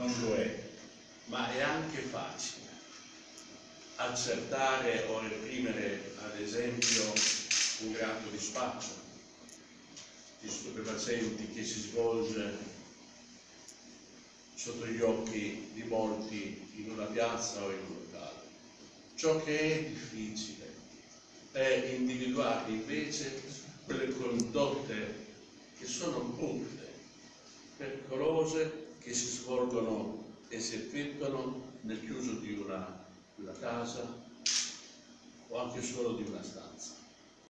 non lo è, ma è anche facile accertare o reprimere, ad esempio, un grado di spaccio di stupefacenti che si svolge sotto gli occhi di molti in una piazza o in un locale. Ciò che è difficile è individuare invece quelle condotte che sono brutte, pericolose, che si svolgono e si effettuano nel chiuso di una, una casa o anche solo di una stanza.